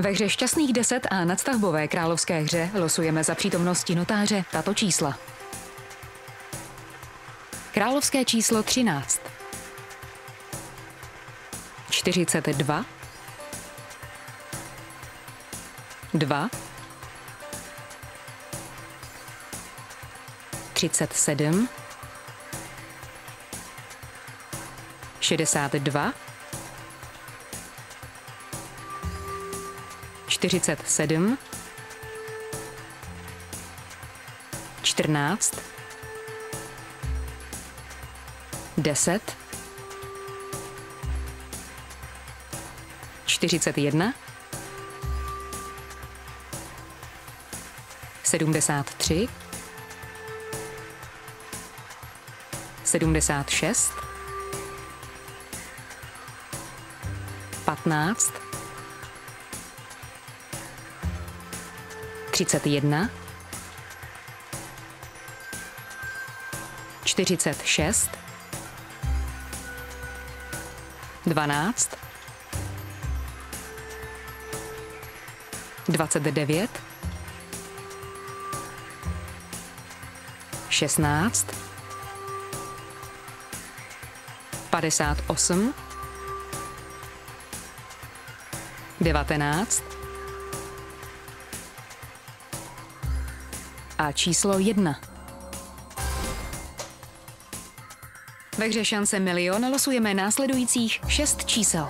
Ve hře Šťastných 10 a nadstavbové královské hře losujeme za přítomnosti notáře tato čísla. Královské číslo 13. 42. 2. 37. 62. 47, 14, 10, 41, 73, 76, 15, 31, 46, 12, 29, 16, 58, 19, a číslo jedna. Ve hře šance milion losujeme následujících šest čísel.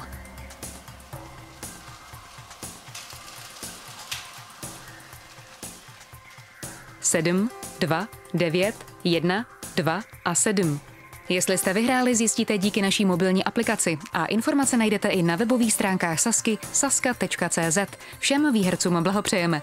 Sedm, dva, devět, jedna, dva a sedm. Jestli jste vyhráli, zjistíte díky naší mobilní aplikaci a informace najdete i na webových stránkách Sasky saska.cz. Všem výhercům blahopřejeme.